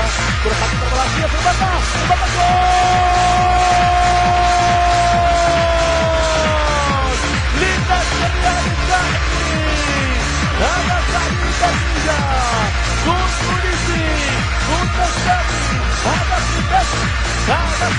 Surya. Berbagi terbalas dia Surbata. Surbata gol. Lintas Surya Dani. Hanya Sadi Basija. Kudus Disi. Kudus Dani. Atas Lintas. Atas